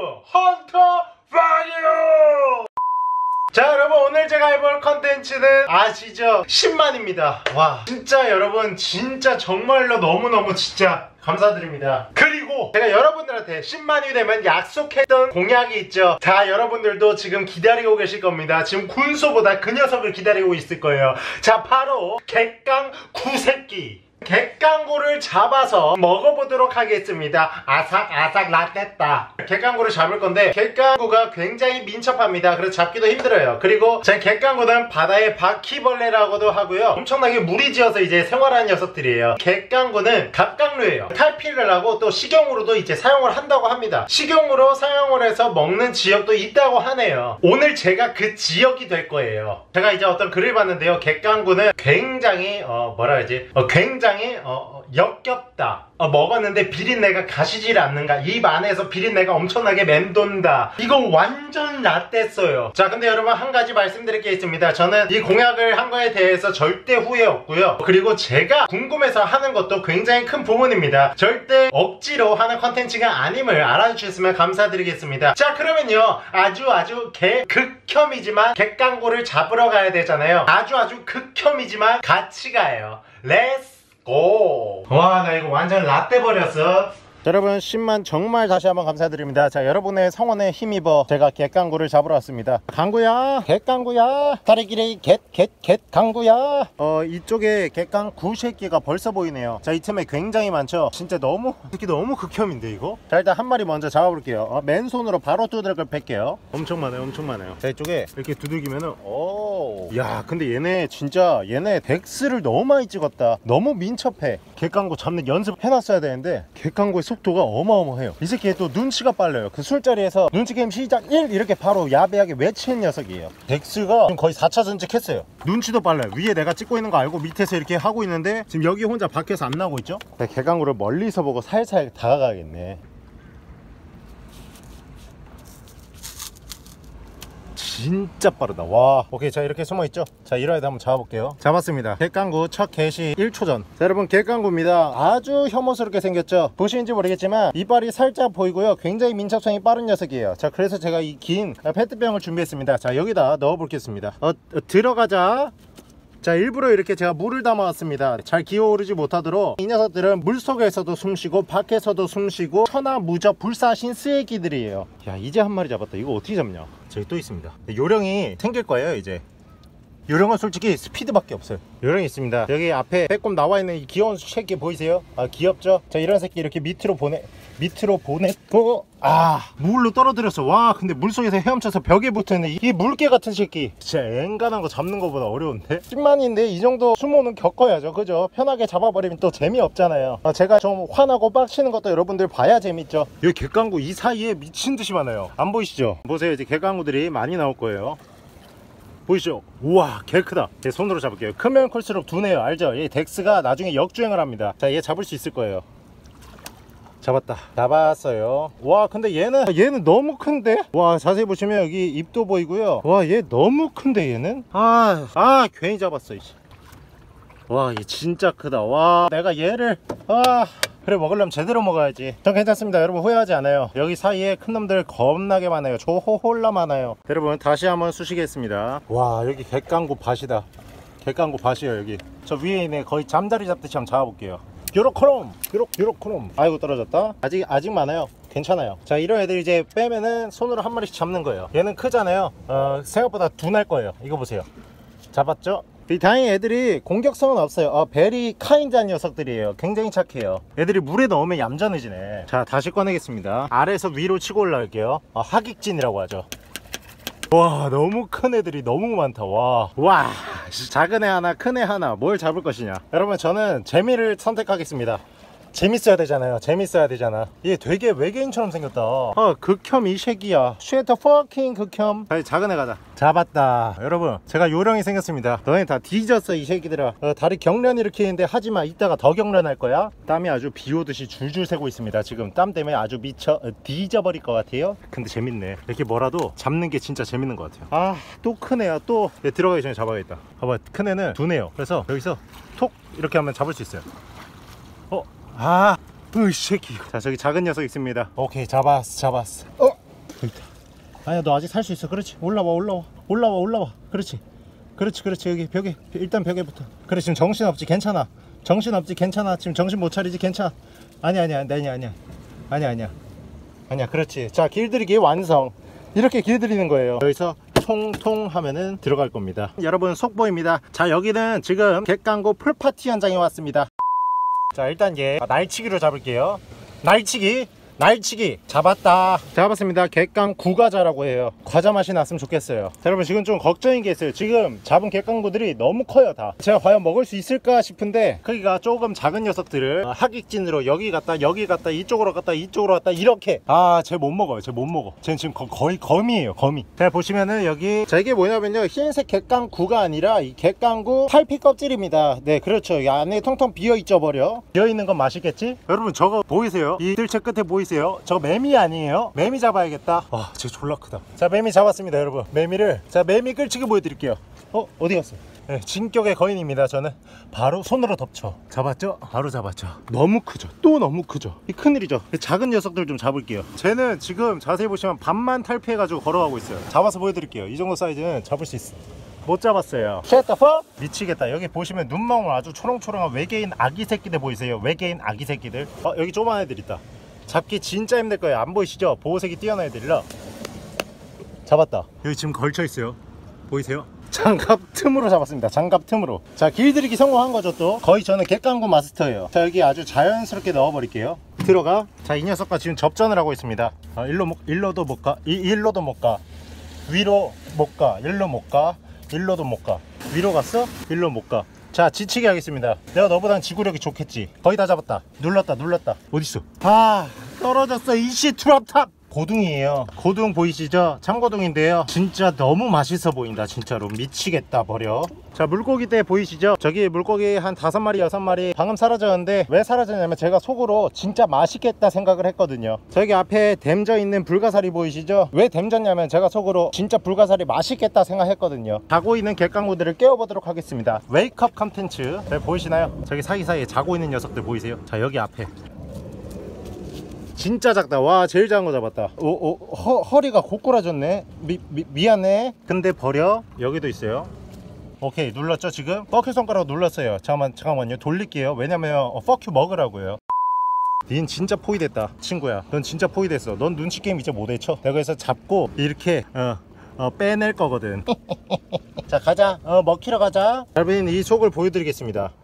여러분 헌터퐝이에요 자 여러분 오늘 제가 해볼 컨텐츠는 아시죠? 10만입니다. 와 진짜 여러분 진짜 정말로 너무너무 진짜 감사드립니다. 그리고 제가 여러분들한테 10만이 되면 약속했던 공약이 있죠. 자 여러분들도 지금 기다리고 계실 겁니다. 지금 군소보다 그 녀석을 기다리고 있을 거예요. 자 바로 갯강구 새끼 갯강구를 잡아서 먹어보도록 하겠습니다. 아삭아삭 라떼다. 갯강구를 잡을 건데 갯강구가 굉장히 민첩합니다. 그래서 잡기도 힘들어요. 그리고 제 갯강구는 바다의 바퀴벌레라고도 하고요. 엄청나게 무리지어서 이제 생활하는 녀석들이에요. 갯강구는 갑각류예요. 탈피를 하고 또 식용으로도 이제 사용을 한다고 합니다. 식용으로 사용을 해서 먹는 지역도 있다고 하네요. 오늘 제가 그 지역이 될 거예요. 제가 이제 어떤 글을 봤는데요. 객강구는 굉장히 어 뭐라 해야지 어, 굉장히 어, 어, 역겹다. 어, 먹었는데 비린내가 가시질 않는가. 입 안에서 비린내가 엄청나게 맴돈다. 이거 완전 라떼어요. 자, 근데 여러분 한 가지 말씀드릴 게 있습니다. 저는 이 공약을 한 거에 대해서 절대 후회 없고요. 그리고 제가 궁금해서 하는 것도 굉장히 큰 부분입니다. 절대 억지로 하는 컨텐츠가 아님을 알아주셨으면 감사드리겠습니다. 자, 그러면요. 아주 아주 개 극혐이지만 객강고를 잡으러 가야 되잖아요. 아주 아주 극혐이지만 같이 가요. Let's go. 와, 나 이거 완전 라떼 버렸어. 여러분 10만 정말 다시 한번 감사드립니다. 자 여러분의 성원에 힘입어 제가 갯강구를 잡으러 왔습니다. 강구야 갯강구야. 다리길이 갯갯갯 강구야. 어 이쪽에 갯강구 새끼가 벌써 보이네요. 자 이 틈에 굉장히 많죠? 진짜 너무 이렇게 너무 극혐인데 이거? 자 일단 한 마리 먼저 잡아볼게요. 어, 맨손으로 바로 두들겨 팰게요. 엄청 많아요 엄청 많아요. 자 이쪽에 이렇게 두들기면은 오야 근데 얘네 진짜 얘네 dex를 너무 많이 찍었다. 너무 민첩해. 갯강구 잡는 연습 해놨어야 되는데 갯강구의 속도가 어마어마해요. 이 새끼 또 눈치가 빨라요. 그 술자리에서 눈치 게임 시작 1 이렇게 바로 야비하게 외치는 녀석이에요. dex가 지금 거의 4차 전직 했어요. 눈치도 빨라요. 위에 내가 찍고 있는 거 알고 밑에서 이렇게 하고 있는데 지금 여기 혼자 밖에서 안 나오고 있죠? 갯강구를 멀리서 보고 살살 다가가겠네 진짜 빠르다. 와. 오케이 자 이렇게 숨어있죠? 자돼 한번 잡아볼게요. 잡았습니다. 갯강구 첫 개시 1초 전. 자, 여러분 갯강구입니다. 아주 혐오스럽게 생겼죠? 보시는지 모르겠지만 이빨이 살짝 보이고요. 굉장히 민첩성이 빠른 녀석이에요. 자 그래서 제가 이 긴 페트병을 준비했습니다. 자 여기다 넣어 볼겠습니다. 어, 어, 들어가자 자 일부러 이렇게 제가 물을 담아왔습니다. 잘 기어오르지 못하도록 이 녀석들은 물속에서도 숨쉬고 밖에서도 숨쉬고 천하무적 불사신 쓰레기들이에요. 야 이제 한 마리 잡았다. 이거 어떻게 잡냐? 저기 또 있습니다. 요령이 생길 거예요 이제 요령은 솔직히 스피드밖에 없어요. 요령이 있습니다. 여기 앞에 빼꼼 나와 있는 이 귀여운 새끼 보이세요? 아 귀엽죠? 자 이런 새끼 이렇게 밑으로 보내 밑으로 보냈고 아 물로 떨어뜨렸어. 와 근데 물속에서 헤엄쳐서 벽에 붙어있는 이 물개 같은 새끼. 진짜 앵간한 거 잡는 거보다 어려운데? 10만인데 이 정도 수모는 겪어야죠. 그죠? 편하게 잡아버리면 또 재미없잖아요. 아, 제가 좀 화나고 빡치는 것도 여러분들 봐야 재밌죠. 여기 갯강구 이 사이에 미친듯이 많아요. 안 보이시죠? 보세요. 이제 갯강구들이 많이 나올 거예요 보이시죠? 우와 개 크다. 제 손으로 잡을게요. 크면 클수록 두네요. 알죠? 이 덱스가 나중에 역주행을 합니다. 자 얘 잡을 수 있을 거예요. 잡았다. 잡았어요. 와 근데 얘는 얘는 너무 큰데? 와 자세히 보시면 여기 입도 보이고요. 와 얘 너무 큰데 얘는? 아아 아, 괜히 잡았어 이씨. 와얘 진짜 크다. 와 내가 얘를 아 그래 먹으려면 제대로 먹어야지. 전 괜찮습니다. 여러분 후회하지 않아요. 여기 사이에 큰 놈들 겁나게 많아요. 조홀라 많아요. 여러분 다시 한번 수시겠습니다. 와 여기 객강구 밭이다. 객강구 밭이에요 여기. 저 위에 있는 거의 잠자리 잡듯이 한번 잡아볼게요. 요렇코놈 요렇 요렇코놈 아이고 떨어졌다. 아직 아직 많아요. 괜찮아요. 자 이런 애들 이제 빼면은 손으로 한 마리씩 잡는 거예요. 얘는 크잖아요. 어, 생각보다 둔할 거예요. 이거 보세요. 잡았죠? 이 다행히 애들이 공격성은 없어요. 어, very kind한 녀석들이에요. 굉장히 착해요. 애들이 물에 넣으면 얌전해지네. 자 다시 꺼내겠습니다. 아래에서 위로 치고 올라갈게요. 어, 학익진이라고 하죠. 와 너무 큰 애들이 너무 많다. 와. 와 작은 애 하나 큰 애 하나. 뭘 잡을 것이냐. 여러분 저는 재미를 선택하겠습니다 재밌어야 되잖아요. 재밌어야 되잖아. 얘 되게 외계인처럼 생겼다. 어 극혐 이 새끼야. Shit the fucking 극혐. 다시 작은 애 가자. 잡았다. 여러분 제가 요령이 생겼습니다. 너네 다 뒤졌어 이 새끼들아. 어, 다리 경련 일으키는데 하지마. 이따가 더 경련할 거야. 땀이 아주 비 오듯이 줄줄 새고 있습니다 지금. 땀 때문에 아주 미쳐 어, 뒤져버릴 것 같아요. 근데 재밌네. 이렇게 뭐라도 잡는 게 진짜 재밌는 것 같아요. 아 또 큰 애야 또. 얘 들어가기 전에 잡아야겠다. 봐봐 큰 애는 두네요. 그래서 여기서 톡 이렇게 하면 잡을 수 있어요. 어 아, 으이 새끼. 자, 저기 작은 녀석 있습니다. 오케이, 잡았어, 잡았어. 어, 있다. 아니야 너 아직 살 수 있어. 그렇지. 올라와 올라와. 올라와 올라와. 그렇지. 그렇지 그렇지. 여기 벽에 일단 벽에 붙어 그래 지금 정신 없지. 괜찮아. 정신 없지. 괜찮아. 지금 정신 못 차리지. 괜찮아. 아니야 아니야. 아니야 아니야. 아니야 아니야. 아니야 그렇지. 자 길들이기 완성. 이렇게 길들이는 거예요. 여기서 통통 하면은 들어갈 겁니다. 여러분 속보입니다. 자 여기는 지금 객강고 풀파티 현장에 왔습니다 자 일단 얘 날치기로 잡을게요. 날치기 날치기 잡았다. 잡았습니다. 객강 구과자라고 해요. 과자 맛이 났으면 좋겠어요. 자, 여러분 지금 좀 걱정인 게 있어요. 지금 잡은 객강구들이 너무 커요 다. 제가 과연 먹을 수 있을까 싶은데 크기가 조금 작은 녀석들을 어, 하객진으로 여기 갔다 여기 갔다 이쪽으로 갔다 이쪽으로 갔다 이렇게. 아 쟤 못 먹어요. 쟤 못 먹어. 쟤는 지금 거, 거의 거미예요 거미. 자 보시면은 여기 자 이게 뭐냐면요. 흰색 객강구가 아니라 이 객강구 탈피 껍질입니다. 네 그렇죠. 이 안에 텅텅 비어 있죠 버려. 비어 있는 건 맛있겠지? 여러분 저거 보이세요? 이 뜰채 끝에 보이세요 저거 매미 아니에요. 매미 잡아야겠다. 와쟤 졸라 크다. 자 매미 잡았습니다 여러분. 매미를. 자 매미 끌치기 보여드릴게요. 어 어디 갔어? 네, 진격의 거인입니다 저는. 바로 손으로 덮쳐. 잡았죠? 바로 잡았죠. 너무 크죠. 또 너무 크죠. 이 큰일이죠. 작은 녀석들 좀 잡을게요. 쟤는 지금 자세히 보시면 반만 탈피해 가지고 걸어가고 있어요. 잡아서 보여드릴게요. 이 정도 사이즈는 잡을 수 있어 못 잡았어요. 쉣더퍼 미치겠다. 여기 보시면 눈망울 아주 초롱초롱한 외계인 아기 새끼들 보이세요? 외계인 아기 새끼들. 어 여기 조그만 애들 있다 잡기 진짜 힘들 거예요. 안 보이시죠? 보호색이 뛰어난 애들이라. 잡았다. 여기 지금 걸쳐 있어요. 보이세요? 장갑 틈으로 잡았습니다. 장갑 틈으로. 자 길들이기 성공한 거죠 또. 거의 저는 객강구 마스터예요. 자 여기 아주 자연스럽게 넣어 버릴게요. 들어가. 자 이 녀석과 지금 접전을 하고 있습니다. 아, 일로 못- 일로도 못가. 일로도 못가. 위로 못가. 일로 못가. 일로도 못가. 위로 갔어? 일로 못가 자 지치게 하겠습니다. 내가 너보단 지구력이 좋겠지. 거의 다 잡았다. 눌렀다 눌렀다. 어딨어? 아 떨어졌어. 이씨 트랍탑 고둥이에요. 고둥 보이시죠? 참고둥인데요. 진짜 너무 맛있어 보인다 진짜로. 미치겠다 버려. 자 물고기 떼 보이시죠? 저기 물고기 한 다섯 마리 여섯 마리 방금 사라졌는데 왜 사라졌냐면 제가 속으로 진짜 맛있겠다 생각을 했거든요. 저기 앞에 뒈져 있는 불가사리 보이시죠? 왜 뒈졌냐면 제가 속으로 진짜 불가사리 맛있겠다 생각했거든요. 자고 있는 갯강구들을 깨워보도록 하겠습니다. Wake up 컨텐츠. 네, 보이시나요? 저기 사이사이에 자고 있는 녀석들 보이세요? 자 여기 앞에 진짜 작다. 와 제일 작은 거 잡았다. 오, 오, 허, 허리가 고꾸라졌네. 미, 미, 미안해. 근데 버려. 여기도 있어요. 오케이 눌렀죠 지금? 뻑큐 손가락 눌렀어요. 잠깐만 잠깐만요. 돌릴게요. 왜냐면 어, 뻑큐 먹으라고요. 닌 진짜 포위됐다 친구야. 넌 진짜 포위됐어. 넌 눈치 게임 이제 못해 쳐. 내가 그래서 잡고 이렇게 어, 어, 빼낼 거거든. 자 가자. 어, 먹히러 가자 여러분 이 속을 보여드리겠습니다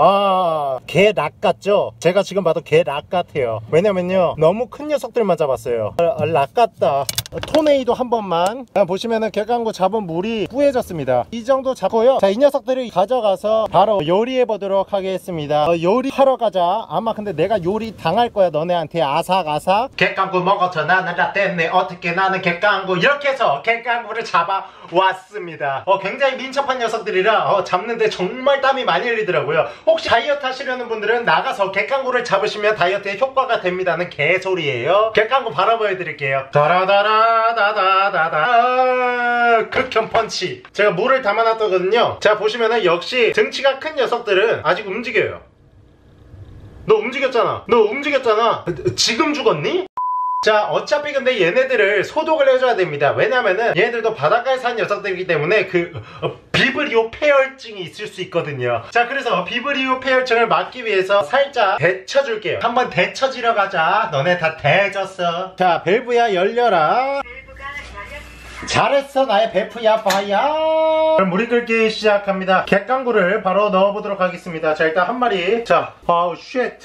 아, 개락 같죠? 제가 지금 봐도 개락 같아요. 왜냐면요, 너무 큰 녀석들만 잡았어요. 아, 락 같다. 토네이도 한 번만. 아, 보시면은 개강구 잡은 물이 뿌해졌습니다. 이 정도 잡고요. 자, 이 녀석들을 가져가서 바로 요리해 보도록 하겠습니다. 어, 요리하러 가자. 아마 근데 내가 요리 당할 거야, 너네한테 아삭아삭. 개강구 먹어서 나는 라떼네. 어떻게 나는 개강구. 이렇게 해서 개강구를 잡아 왔습니다. 어, 굉장히 민첩한 녀석들이라 어, 잡는데 정말 땀이 많이 흘리더라고요. 혹시 다이어트 하시려는 분들은 나가서 객강구를 잡으시면 다이어트에 효과가 됩니다는 개소리예요. 객강구 바로 보여 드릴게요. 다라다라 다다다다 극혐 펀치. 제가 물을 담아놨거든요. 자 보시면은 역시 등치가 큰 녀석들은 아직 움직여요. 너 움직였잖아. 너 움직였잖아. 지금 죽었니? 자 어차피 근데 얘네들을 소독을 해줘야 됩니다. 왜냐면은 얘네들도 바닷가에 사는 녀석들이기 때문에 그 어, 비브리오 폐혈증이 있을 수 있거든요. 자 그래서 비브리오 폐혈증을 막기 위해서 살짝 데쳐줄게요. 한번 데쳐지러 가자. 너네 다 데졌어. 자 밸브야 열려라. 잘했어 나의 베프야 바야. 그럼 물이 끓기 시작합니다. 갯강구를 바로 넣어보도록 하겠습니다. 자 일단 한 마리. 자 아우 shit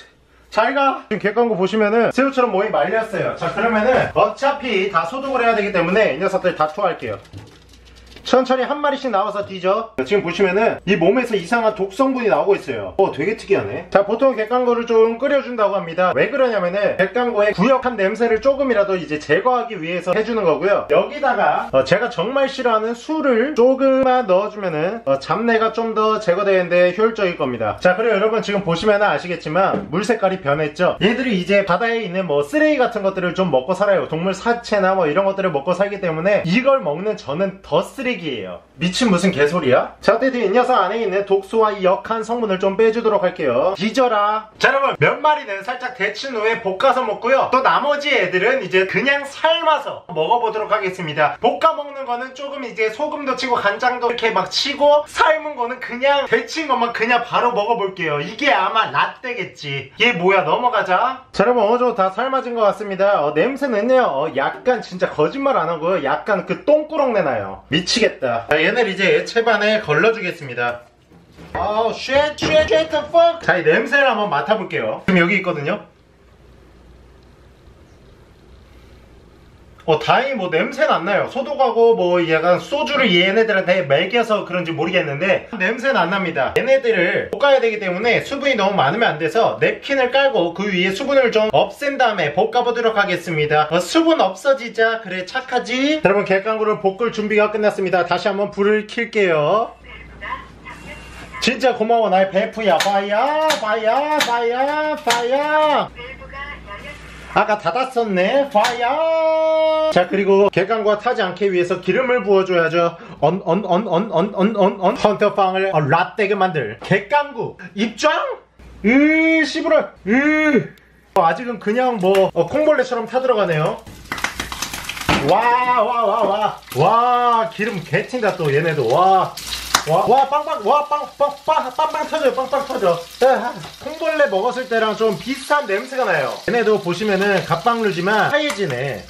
잘가 지금 갯강구 보시면은 새우처럼 몸이 말렸어요. 자 그러면은 어차피 다 소독을 해야 되기 때문에 이 녀석들 다 투하할게요 천천히 한 마리씩 나와서 뒤져. 지금 보시면은 이 몸에서 이상한 독성분이 나오고 있어요. 어 되게 특이하네. 자 보통 갯강구를 좀 끓여준다고 합니다. 왜 그러냐면은 갯강구의 고약한 냄새를 조금이라도 이제 제거하기 위해서 해주는 거고요. 여기다가 어, 제가 정말 싫어하는 술을 조금만 넣어주면은 어, 잡내가 좀 더 제거되는데 효율적일 겁니다. 자 그리고 여러분 지금 보시면 아시겠지만 물 색깔이 변했죠? 얘들이 이제 바다에 있는 뭐 쓰레기 같은 것들을 좀 먹고 살아요. 동물 사체나 뭐 이런 것들을 먹고 살기 때문에 이걸 먹는 저는 더 쓰레기 락대기예요. 미친 무슨 개소리야? 자 어쨌든 이 녀석 안에 있는 독소와 이 역한 성분을 좀 빼주도록 할게요. 뒤져라. 자 여러분 몇 마리는 살짝 데친 후에 볶아서 먹고요. 또 나머지 애들은 이제 그냥 삶아서 먹어보도록 하겠습니다. 볶아 먹는 거는 조금 이제 소금도 치고 간장도 이렇게 막 치고 삶은 거는 그냥 데친 것만 그냥 바로 먹어볼게요. 이게 아마 라떼겠지. 얘 뭐야 넘어가자. 자 여러분 어느 정도 다 삶아진 것 같습니다. 어, 냄새는요. 어, 약간 진짜 거짓말 안 하고요. 약간 그 똥꾸렁 내 나요. 미치겠 다. 자, 얘네를 이제 애채반에 걸러주겠습니다. 아우 쉣, 쉣, 쉣, the fuck? 자, 이 냄새를 한번 맡아볼게요. 지금 여기 있거든요 어 다행히 뭐 냄새는 안 나요. 소독하고 뭐 약간 소주를 얘네들한테 먹여서 그런지 모르겠는데 냄새는 안 납니다. 얘네들을 볶아야 되기 때문에 수분이 너무 많으면 안 돼서 냅킨을 깔고 그 위에 수분을 좀 없앤 다음에 볶아보도록 하겠습니다. 어, 수분 없어지자. 그래 착하지? 여러분 갯강구를 볶을 준비가 끝났습니다. 다시 한번 불을 킬게요. 진짜 고마워. 나의 베프야. 바야 바야 바야 바야 아까 닫았었네. 파야 자 그리고 객관과 타지 않게 위해서 기름을 부어줘야죠. 언 언 언 언 언 언언 헌터빵을 어, 라떼게 만들. 객관구. 입장? 으 씨부러 으. 어, 아직은 그냥 뭐 어, 콩벌레처럼 타들어가네요. 와 와 와 와. 와 기름 개튄다 또 얘네도. 와 와, 와, 빵빵, 와, 빵, 빵, 빵, 빵빵 터져요, 빵빵 터져. 야, 콩벌레 먹었을 때랑 좀 비슷한 냄새가 나요. 얘네도 보시면은 갑방류지만 하얘지네.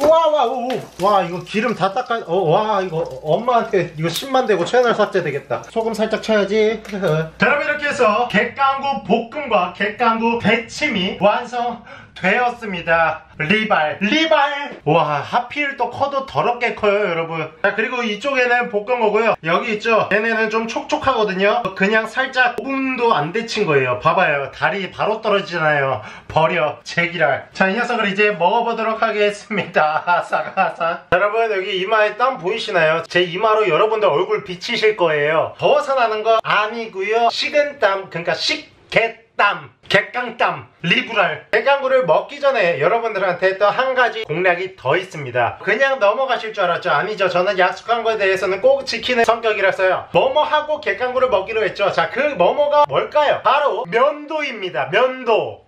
와, 와, 오, 오. 와, 이거 기름 다 닦아, 어, 와, 이거 엄마한테 이거 10만 되고 채널 삭제 되겠다. 소금 살짝 쳐야지. 자, 여러분 이렇게 해서 객강구 볶음과 객강구 배침이 완성. 되었습니다. 리발, 리발! 와, 하필 또 커도 더럽게 커요, 여러분. 자, 그리고 이쪽에는 볶은 거고요. 여기 있죠? 얘네는 좀 촉촉하거든요. 그냥 살짝 5분도 안 데친 거예요. 봐봐요. 다리 바로 떨어지잖아요. 버려, 제기랄. 자, 이 녀석을 이제 먹어보도록 하겠습니다. 아삭아삭. 여러분, 여기 이마에 땀 보이시나요? 제 이마로 여러분들 얼굴 비치실 거예요. 더워서 나는 거 아니고요. 식은 땀, 그러니까 식get 땀, 객강땀, 리브랄. 객강구를 먹기 전에 여러분들한테 또한 가지 공략이 더 있습니다. 그냥 넘어가실 줄 알았죠? 아니죠. 저는 약속한 거에 대해서는 꼭 지키는 성격이라서요. 뭐뭐하고 객강구를 먹기로 했죠. 자, 그 뭐뭐가 뭘까요? 바로 면도입니다. 면도.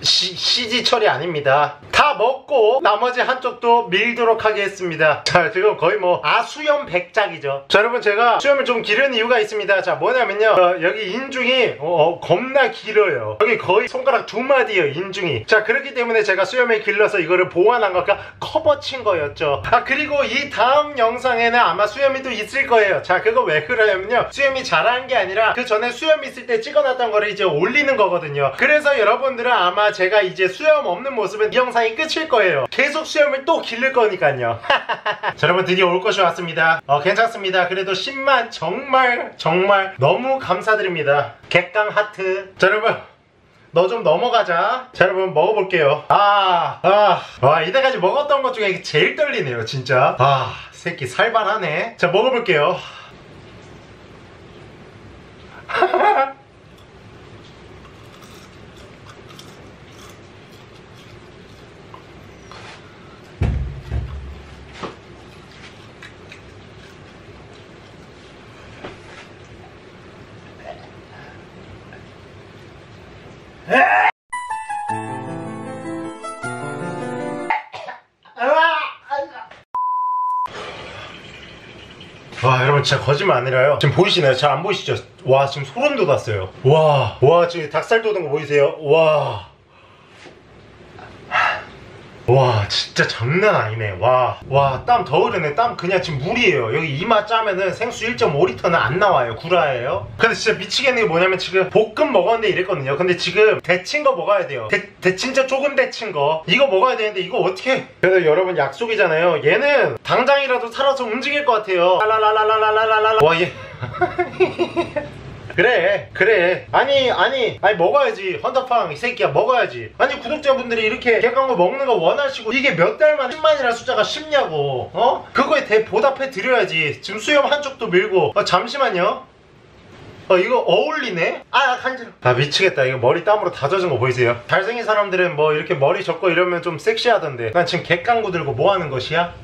시, CG 처리 아닙니다. 다 먹고 나머지 한쪽도 밀도록 하겠습니다. 자 지금 거의 뭐 아수염 백작이죠. 자 여러분 제가 수염을 좀 기른 이유가 있습니다. 자 뭐냐면요 어, 여기 인중이 어, 어, 겁나 길어요. 여기 거의 손가락 두 마디예요 인중이. 자 그렇기 때문에 제가 수염을 길러서 이거를 보완한 것과 커버 친 거였죠. 아 그리고 이 다음 영상에는 아마 수염이 또 있을 거예요. 자 그거 왜 그러냐면요 수염이 자란 게 아니라 그 전에 수염 있을 때 찍어놨던 거를 이제 올리는 거거든요. 그래서 여러분들은 아마 제가 이제 수염 없는 모습은 이 영상이 끝일 거예요. 계속 수염을 또 기를 거니까요. 자, 여러분 드디어 올 것이 왔습니다. 어, 괜찮습니다. 그래도 10만 정말 정말 너무 감사드립니다. 객강 하트. 자, 여러분 너좀 넘어가자. 자, 여러분 먹어볼게요. 아, 아, 와 이때까지 먹었던 것 중에 제일 떨리네요, 진짜. 아, 새끼 살발하네. 자, 먹어볼게요. 진짜 거짓말 아니라요 지금 보이시나요? 잘 안 보이시죠? 와 지금 소름 돋았어요 와와 지금 닭살 돋은 거 보이세요? 와 와 진짜 장난 아니네. 와 와 땀 더 흐르네. 땀 그냥 지금 물이에요. 여기 이마 짜면은 생수 1.5리터는 안 나와요. 구라예요. 근데 진짜 미치겠는 게 뭐냐면 지금 볶음 먹었는데 이랬거든요. 근데 지금 데친 거 먹어야 돼요. 데, 데 진짜 조금 데친 거. 이거 먹어야 되는데 이거 어떻게 그래도 여러분 약속이잖아요. 얘는 당장이라도 살아서 움직일 것 같아요. 랄랄랄랄랄랄랄라 와얘. 그래 그래. 아니 아니 아니 먹어야지. 헌터팡 이 새끼야 먹어야지. 아니 구독자분들이 이렇게 객관거 먹는 거 원하시고 이게 몇 달만 10만이라는 숫자가 쉽냐고 어? 그거에 대 보답해 드려야지. 지금 수염 한쪽도 밀고. 어, 잠시만요. 어 이거 어울리네? 아 간지러. 아 미치겠다. 이거 머리 땀으로 다 젖은 거 보이세요? 잘생긴 사람들은 뭐 이렇게 머리 젖고 이러면 좀 섹시하던데. 난 지금 객강구 들고 뭐 하는 것이야?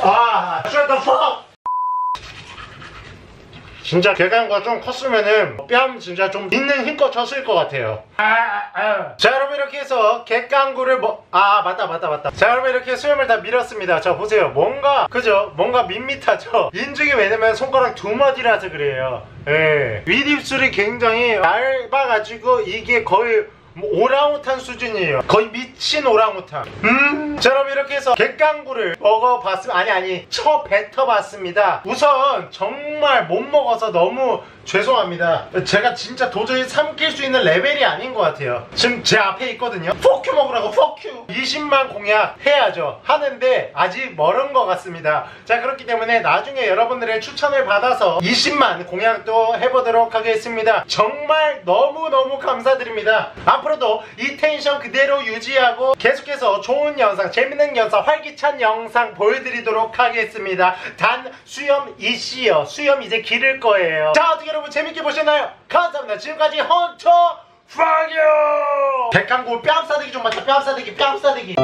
아, shut the fuck! 진짜 개강과 좀 컸으면은 뺨 진짜 좀 있는 힘껏 쳤을 것 같아요. 자 여러분 이렇게 해서 객강구를 뭐... 아 맞다 맞다 맞다. 자 여러분 이렇게 수염을 다 밀었습니다. 자 보세요. 뭔가 그죠? 뭔가 밋밋하죠? 인중이 왜냐면 손가락 두 마디라서 그래요. 예. 윗입술이 굉장히 얇아가지고 이게 거의 뭐 오랑우탄 수준이에요. 거의 미친 오랑우탄. 음. 자, 여러분 이렇게 해서 객강구를 먹어봤습니다. 아니 아니 처 뱉어봤습니다. 우선 정말 못 먹어서 너무 죄송합니다. 제가 진짜 도저히 삼킬 수 있는 레벨이 아닌 것 같아요. 지금 제 앞에 있거든요. Fuck you 먹으라고 fuck you. 20만 공약 해야죠. 하는데 아직 멀은 것 같습니다. 자 그렇기 때문에 나중에 여러분들의 추천을 받아서 20만 공약도 해보도록 하겠습니다. 정말 너무너무 감사드립니다. 앞으로도 이 텐션 그대로 유지하고 계속해서 좋은 영상, 재밌는 영상, 활기찬 영상 보여드리도록 하겠습니다. 단 수염 이씨요. 수염 이제 기를 거예요. 자 어떻게 여러분 재밌게 보셨나요? 감사합니다. 지금까지 헌터 프라이어 백한골 뺨 싸대기 좀 맞춰 뺨 싸대기 뺨 싸대기